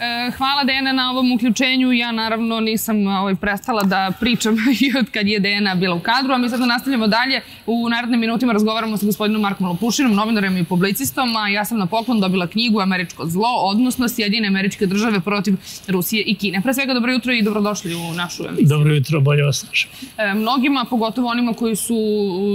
E, hvala Dena na ovom uključenju. Ja naravno nisam ovaj, prestala da pričam i od kad je Dena bila u kadru, a mi sad nastavljamo dalje. U narednim minutima razgovaramo sa gospodinom Markom Lopušinom, novinarem i publicistom, a ja sam na poklon dobila knjigu Američko zlo, odnosno Sjedine američke države protiv Rusije i Kine. Pre svega dobro jutro i dobrodošli u našu emisiju. Dobro jutro, bolje vas našem. E, mnogima, pogotovo onima koji su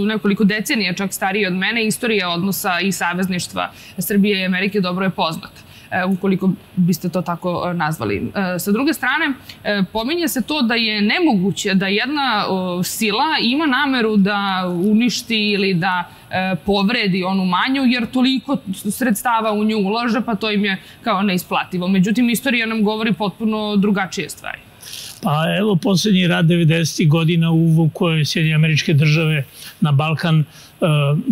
nekoliko decenija čak stariji od mene, istorija odnosa i savezništva Srbije i Amerike dobro je poznata. E, ukoliko biste to tako e, nazvali. E, sa druge strane, pominje se to da je nemoguće da jedna sila ima nameru da uništi ili da povredi onu manju, jer toliko sredstava u nju ulože, pa to im je kao neisplativo. Međutim, istorija nam govori potpuno drugačije stvari. Pa evo, poslednji rad 90. godina u kojoj Sjedinje američke države na Balkan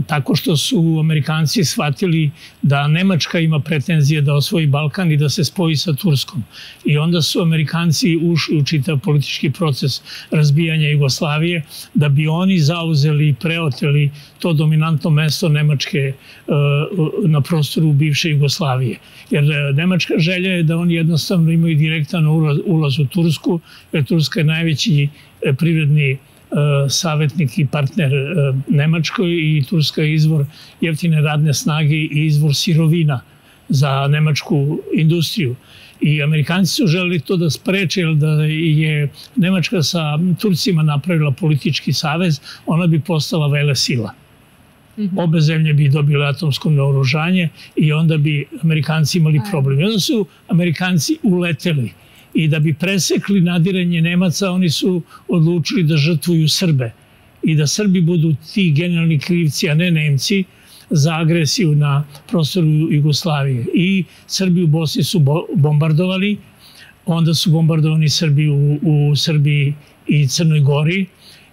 tako što su Amerikanci shvatili da Nemačka ima pretenzije da osvoji Balkan i da se spoji sa Turskom. I onda su Amerikanci ušli u čitav politički proces razbijanja Jugoslavije da bi oni zauzeli i preoteli to dominantno mesto Nemačke e, na prostoru bivše Jugoslavije. Jer e, Nemačka želja je da oni jednostavno imaju direktan ulaz u Tursku, jer Turska je najveći privredni Savjetnik i partner e, Nemačkoj i Turska je izvor jeftine radne snage i izvor sirovina za nemačku industriju. I Amerikanci su želeli to da spreče, jer da je Nemačka sa Turcima napravila politički savez, ona bi postala vele sila. Mhm. Obe zemlje bi dobile atomsko naoružanje i onda bi Amerikanci imali problem. I onda su Amerikanci uleteli i da bi presekli nadiranje Nemaca, oni su odlučili da žrtvuju Srbe i da Srbi budu ti generalni krivci, a ne Nemci, za agresiju na prostoru Jugoslavije. I Srbi u Bosni su bombardovali, onda su bombardovani Srbi u, u Srbiji i Crnoj Gori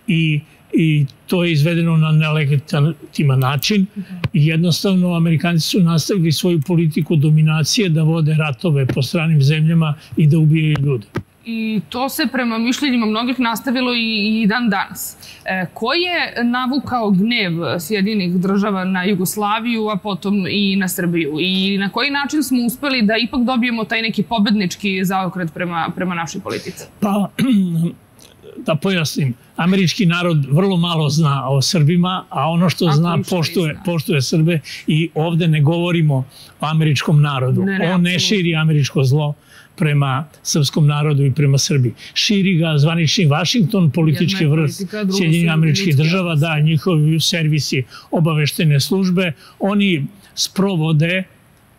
i i to je izvedeno na nelegitiman način i jednostavno Amerikanci su nastavili svoju politiku dominacije da vode ratove po stranim zemljama i da ubijaju ljude. I to se prema mišljenjima mnogih nastavilo i, i dan danas. E, ko je navukao gnev Sjedinih država na Jugoslaviju, a potom i na Srbiju? I na koji način smo uspeli da ipak dobijemo taj neki pobednički zaokret prema, prema našoj politici? Pa, da pojasnim, američki narod vrlo malo zna o Srbima, a ono što zna poštuje, poštuje Srbe i ovde ne govorimo o američkom narodu. Ne, ne, On ne širi američko zlo prema srpskom narodu i prema Srbiji. Širi ga zvanični Vašington, politički vrh Sjedinjenih američkih država, da, njihovi servisi obaveštene službe, oni sprovode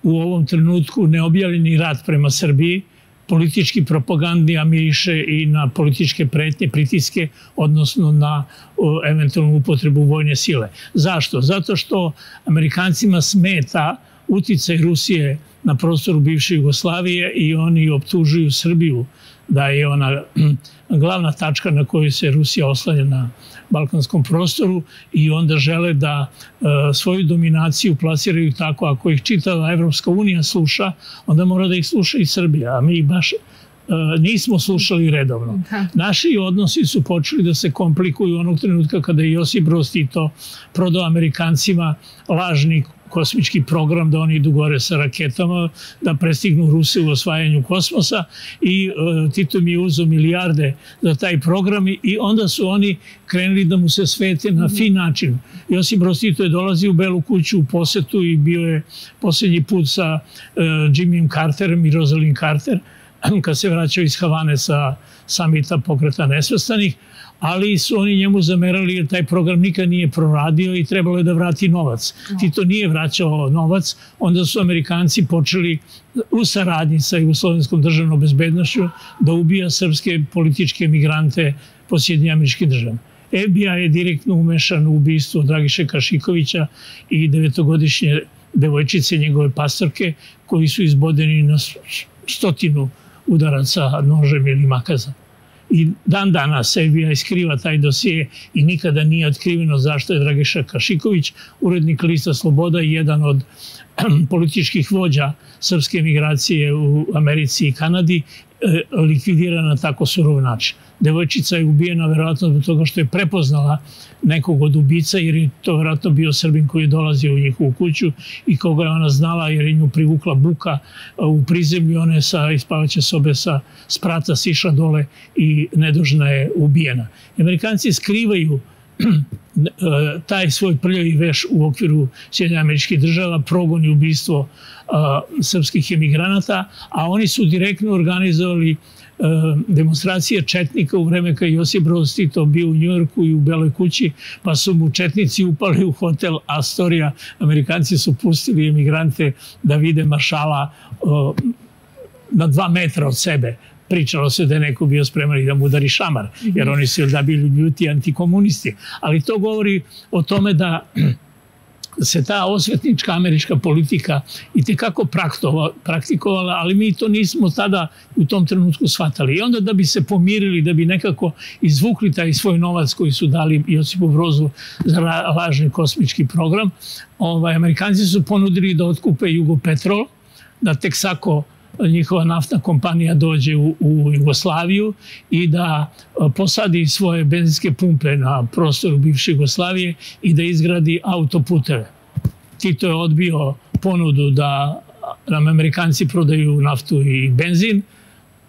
u ovom trenutku neobjavljeni rat prema Srbiji, politički propagandni, a miriše i na političke pretnje, pritiske, odnosno na eventualnu upotrebu vojne sile. Zašto? Zato što Amerikancima smeta uticaj Rusije na prostoru bivše Jugoslavije i oni optužuju Srbiju da je ona glavna tačka na kojoj se Rusija oslanja na balkanskom prostoru i onda žele da e, svoju dominaciju plasiraju tako ako ih čitava Evropska unija sluša, onda mora da ih sluša i Srbija, a mi baš nismo slušali redovno. Da. Naši odnosi su počeli da se komplikuju onog trenutka kada je Josip Broz Tito prodao Amerikancima lažni kosmički program da oni idu gore sa raketama, da prestignu Ruse u osvajanju kosmosa i e, Tito mi je uzao milijarde za taj program i onda su oni krenuli da mu se svete na fin način. Josip Broz Tito je dolazi u Belu kuću u posetu i bio je poslednji put sa e, Jimmyem Carterom i Rosalind Carter kad se vraćao iz Havane sa samita pokreta nesvrstanih ali su oni njemu zamerali jer taj program nikad nije proradio i trebalo je da vrati novac. No. Tito nije vraćao novac, onda su Amerikanci počeli u saradnji sa Jugoslovenskom državnom bezbednošću da ubija srpske političke emigrante po Sjedinjim američkim državama. FBI je direktno umešan u ubistvo Dragiše Kašikovića i devetogodišnje devojčice njegove pastorke koji su izbodeni na stotinu udaraca nožem ili makazom. I dan danas Srbija iskriva taj dosije i nikada nije otkriveno zašto je Dragiša Kašiković, urednik lista Sloboda i jedan od političkih vođa srpske migracije u Americi i Kanadi E, likvidirana na tako surov način. Devojčica je ubijena verovatno zbog toga što je prepoznala nekog od ubica, jer je to verovatno bio Srbin koji je dolazio u njihovu kuću i koga je ona znala jer je nju privukla buka u prizemlju, ona je sa ispavaće sobe sa sprata sišla dole i nedužna je ubijena. Amerikanci skrivaju taj svoj prljavi veš u okviru Sjedinja američkih država, i ubistvo srpskih emigranata, a oni su direktno organizovali demonstracije Četnika u vreme kada Josip Broz Tito bio u Njujorku i u Beloj kući, pa su mu Četnici upali u hotel Astoria. Amerikanci su pustili emigrante da vide maršala na dva metra od sebe pričalo se da je neko bio spreman i da mu udari šamar, jer oni su da bili ljuti antikomunisti. Ali to govori o tome da se ta osvetnička američka politika i tekako praktikovala, ali mi to nismo tada u tom trenutku shvatali. I onda da bi se pomirili, da bi nekako izvukli taj svoj novac koji su dali Josipu Brozu za lažni kosmički program, ovaj, Amerikanci su ponudili da otkupe Jugopetrol, da Texaco njihova naftna kompanija dođe u, Jugoslaviju i da e, posadi svoje benzinske pumpe na prostoru bivše Jugoslavije i da izgradi autoputeve. Tito je odbio ponudu da nam Amerikanci prodaju naftu i benzin,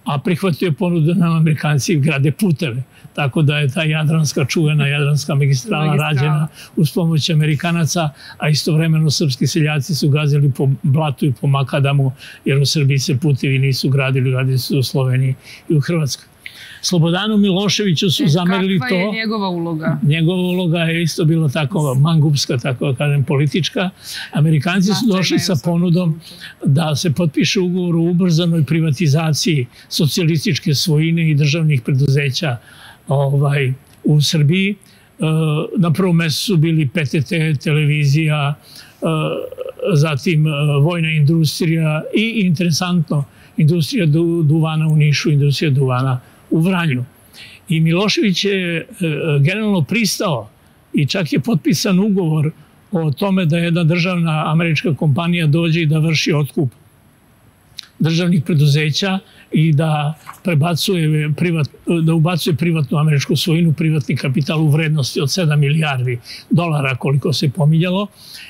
a prihvatio je ponudu da nam Amerikanci grade puteve. Tako da je ta jadranska, čuvena jadranska magistrala, magistrala. rađena uz pomoć Amerikanaca, a istovremeno srpski seljaci su gazili po blatu i po makadamu, jer u Srbiji se putevi nisu gradili, radili su u Sloveniji i u Hrvatskoj. Slobodanu Miloševiću su e, zamerili to. Kakva je njegova uloga? Njegova uloga je isto bila tako mangupska, tako da kažem, politička. Amerikanci su došli sa ponudom da se potpiše ugovor o ubrzanoj privatizaciji socijalističke svojine i državnih preduzeća ovaj, u Srbiji. E, na prvom mestu su bili PTT, televizija, e, zatim vojna industrija i interesantno industrija duvana u Nišu, industrija duvana u Vranju. I Milošević je generalno pristao i čak je potpisan ugovor o tome da jedna državna američka kompanija dođe i da vrši otkup državnih preduzeća i da prebacuje privat, da ubacuje privatnu američku svojinu, privatni kapital u vrednosti od 7 milijardi dolara koliko se pominjalo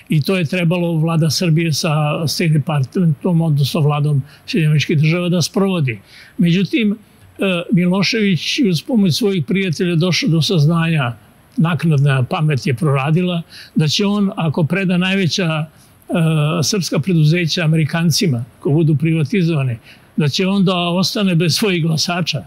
i to je trebalo vlada Srbije sa State Departmentom, odnosno vladom Sjedinjeničkih država da sprovodi. Međutim, e, Milošević uz pomoć svojih prijatelja došao do saznanja naknadna pamet je proradila, da će on, ako preda najveća E, srpska preduzeća Amerikancima, ko budu privatizovane, da će onda ostane bez svojih glasača.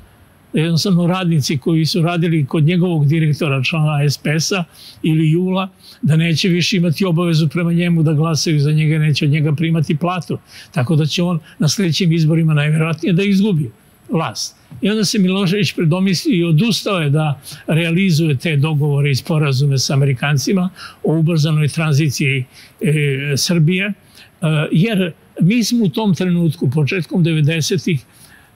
Jednostavno radnici koji su radili kod njegovog direktora člana SPS-a ili Jula, da neće više imati obavezu prema njemu da glasaju za njega, neće od njega primati platu. Tako da će on na sledećim izborima najvjerojatnije da izgubi vlast. I onda se Milošević predomisli i odustao je da realizuje te dogovore i sporazume sa Amerikancima o ubrzanoj tranziciji e, Srbije, e, jer mi smo u tom trenutku, početkom 90-ih,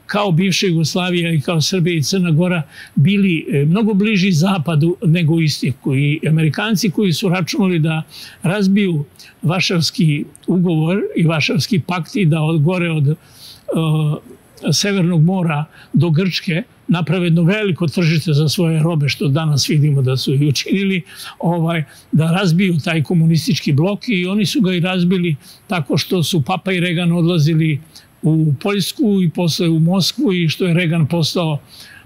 kao bivša Jugoslavija i kao Srbija i Crna Gora bili e, mnogo bliži zapadu nego istiku. I Amerikanci koji su računali da razbiju Vašavski ugovor i Vašavski pakt i da od gore od Severnog mora do Grčke naprave jedno veliko tržište za svoje robe, što danas vidimo da su i učinili, ovaj, da razbiju taj komunistički blok i oni su ga i razbili tako što su Papa i Regan odlazili u Poljsku i posle u Moskvu i što je Regan postao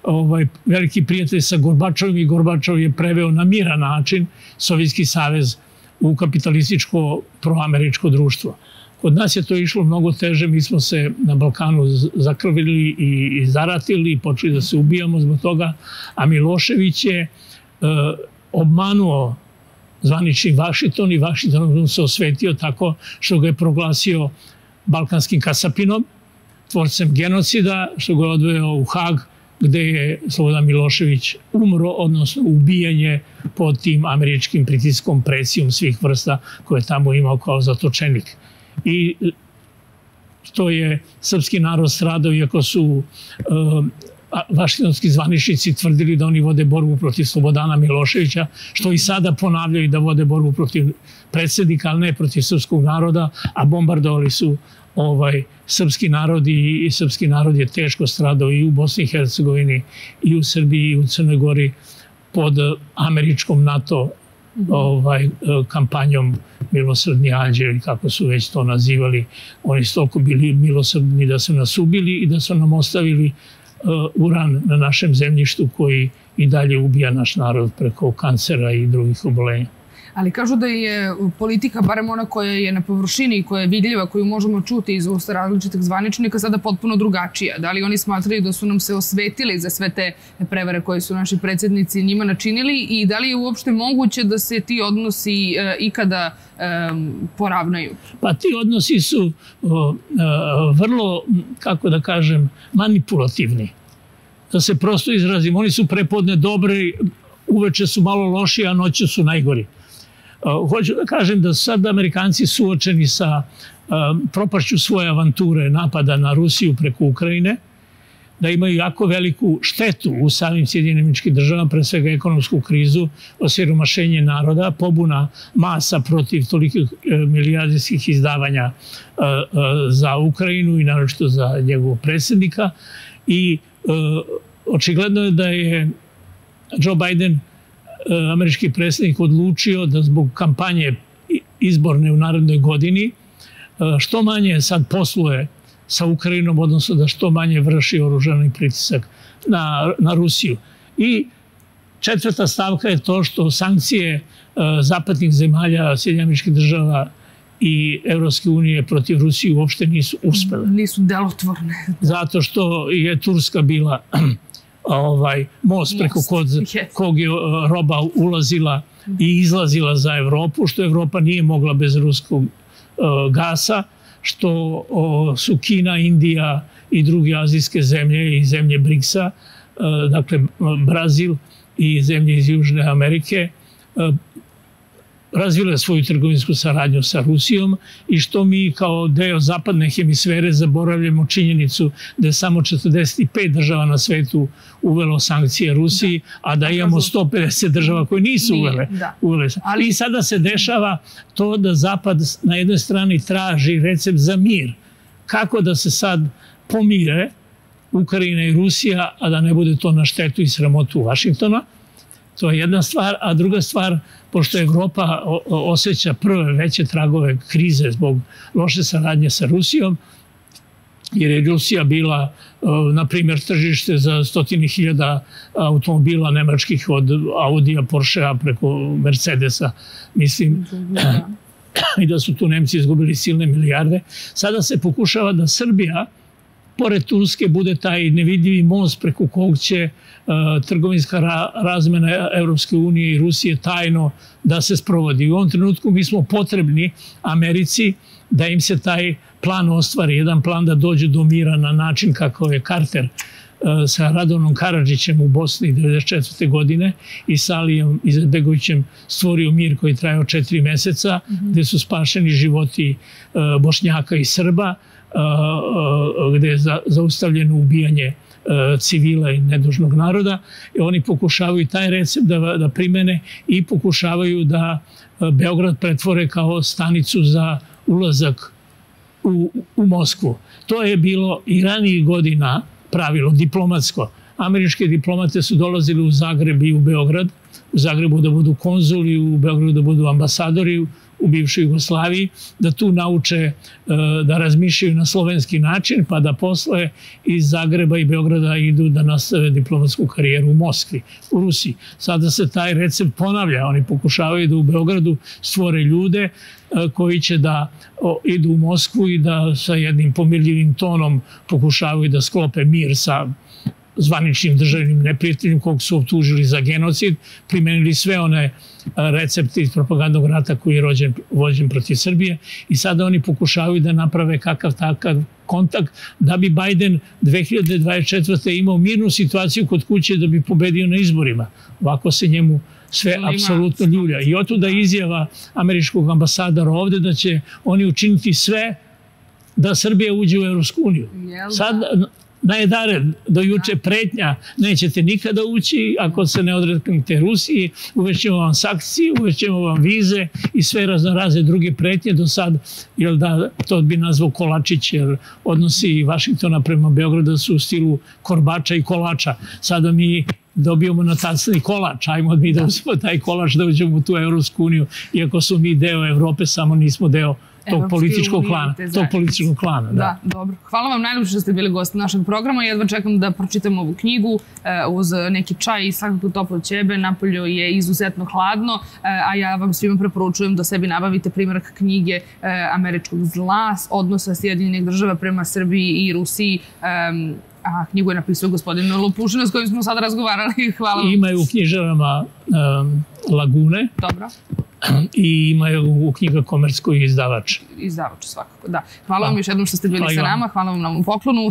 ovaj, veliki prijatelj sa Gorbačovim i Gorbačov je preveo na miran način Sovjetski savez u kapitalističko proameričko društvo. Kod nas je to išlo mnogo teže, mi smo se na Balkanu zakrvili i, zaratili i počeli da se ubijamo zbog toga, a Milošević je e, obmanuo zvanični Vašiton i Vašiton se osvetio tako što ga je proglasio balkanskim kasapinom, tvorcem genocida, što ga je odveo u Hag, gde je Slobodan Milošević umro, odnosno ubijanje pod tim američkim pritiskom, presijom svih vrsta koje je tamo imao kao zatočenik i to je srpski narod stradao, iako su uh, vaštinonski zvaničnici tvrdili da oni vode borbu protiv Slobodana Miloševića, što i sada ponavljaju da vode borbu protiv predsednika, ali ne protiv srpskog naroda, a bombardovali su ovaj srpski narod i, i srpski narod je teško stradao i u Bosni i Hercegovini i u Srbiji i u Crnoj Gori pod američkom NATO ovaj, kampanjom milosrdni anđeli, kako su već to nazivali. Oni su toliko bili milosrdni da su nas ubili i da su nam ostavili uh, uran na našem zemljištu koji i dalje ubija naš narod preko kancera i drugih obolenja ali kažu da je politika, barem ona koja je na površini i koja je vidljiva, koju možemo čuti iz usta različitih zvaničnika, sada potpuno drugačija. Da li oni smatraju da su nam se osvetili za sve te prevare koje su naši predsednici njima načinili i da li je uopšte moguće da se ti odnosi e, ikada e, poravnaju? Pa ti odnosi su o, e, vrlo, kako da kažem, manipulativni. Da se prosto izrazim, oni su prepodne dobri, uveče su malo loši, a noće su najgori. Hoću da kažem da sad Amerikanci suočeni sa propašću svoje avanture napada na Rusiju preko Ukrajine, da imaju jako veliku štetu u samim Sjedinjeničkim državama, pre svega ekonomsku krizu, osiromašenje naroda, pobuna masa protiv tolikih e, milijardijskih izdavanja e, za Ukrajinu i naročito za njegovog predsednika. I očigledno je da je Joe Biden američki predsjednik odlučio da zbog kampanje izborne u narodnoj godini e, što manje sad posluje sa Ukrajinom, odnosno da što manje vrši oružani pritisak na, na Rusiju. I četvrta stavka je to što sankcije e, zapadnih zemalja, Sjedinjamičkih država i Evropske unije protiv Rusije uopšte nisu uspele. Nisu delotvorne. Zato što je Turska bila ovaj most preko kod, kog je roba ulazila i izlazila za Evropu, što Evropa nije mogla bez ruskog gasa, što su Kina, Indija i druge azijske zemlje i zemlje BRICS-a, dakle Brazil i zemlje iz Južne Amerike, razvile svoju trgovinsku saradnju sa Rusijom i što mi kao deo zapadne hemisfere zaboravljamo činjenicu da je samo 45 država na svetu uvelo sankcije Rusiji, a da imamo 150 država koje nisu uvele. Da. uvele. Ali... I sada se dešava to da Zapad na jednoj strani traži recept za mir. Kako da se sad pomire Ukrajina i Rusija, a da ne bude to na štetu i sramotu Vašingtona, To je jedna stvar, a druga stvar, pošto Evropa osjeća prve veće tragove krize zbog loše saradnje sa Rusijom, jer je Rusija bila, na primjer, tržište za stotini hiljada automobila nemačkih od Audija, Porschea preko Mercedesa, mislim, i da su tu Nemci izgubili silne milijarde. Sada se pokušava da Srbija, pored Turske bude taj nevidljivi most preko kog će uh, trgovinska ra razmena Evropske unije i Rusije tajno da se sprovodi. U ovom trenutku mi smo potrebni Americi da im se taj plan ostvari, jedan plan da dođe do mira na način kako je Carter uh, sa Radovnom Karadžićem u Bosni 1994. godine i sa Alijom Izetbegovićem stvorio mir koji trajao četiri meseca, mm -hmm. gde su spašeni životi uh, Bošnjaka i Srba, gde je zaustavljeno ubijanje civila i nedužnog naroda. I oni pokušavaju taj recept da, da primene i pokušavaju da Beograd pretvore kao stanicu za ulazak u, u Moskvu. To je bilo i ranijih godina pravilo, diplomatsko. Američke diplomate su dolazili u Zagreb i u Beograd, u Zagrebu da budu konzuli, u Beogradu da budu ambasadori, u bivšoj Jugoslaviji, da tu nauče e, da razmišljaju na slovenski način, pa da posle iz Zagreba i Beograda idu da nastave diplomatsku karijeru u Moskvi, u Rusiji. Sada se taj recept ponavlja, oni pokušavaju da u Beogradu stvore ljude e, koji će da idu u Moskvu i da sa jednim pomirljivim tonom pokušavaju da sklope mir sa zvaničnim državnim neprijateljem kog su optužili za genocid, primenili sve one recepte iz propagandnog rata koji je rođen, vođen protiv Srbije i sada oni pokušavaju da naprave kakav takav kontakt da bi Biden 2024. imao mirnu situaciju kod kuće da bi pobedio na izborima. Ovako se njemu sve apsolutno ljulja. I otuda izjava američkog ambasadora ovde da će oni učiniti sve da Srbija uđe u Evropsku uniju. Sad najedare do juče pretnja, nećete nikada ući ako se ne odreknete Rusiji, uvešćemo vam sankcije, uvešćemo vam vize i sve raznoraze druge pretnje. Do sad, jel da, to bi nazvao Kolačić, jer odnosi Vašingtona prema Beogradu su u stilu korbača i kolača. Sada mi dobijemo na tacni kolač, ajmo mi da uzmemo taj kolač da uđemo u tu Evropsku uniju, iako su mi deo Evrope, samo nismo deo tog političkog klana. Tog političkog klana, da. Da, dobro. Hvala vam najljepše što ste bili gost našeg programa. Jedva čekam da pročitam ovu knjigu e, uz neki čaj i svakako toplo ćebe. Napolju je izuzetno hladno, e, a ja vam svima preporučujem da sebi nabavite primjerak knjige e, američkog zla, odnosa Sjedinjenih država prema Srbiji i Rusiji. A knjigu je napisao gospodin Lopušina s kojim smo sada razgovarali. Hvala vam. Imaju u knjižarama um, Lagune. Dobro i imaju u knjiga komersko izdavač. Izdavač svakako, da. Hvala vam još jednom što ste bili sa nama, hvala vam na poklonu.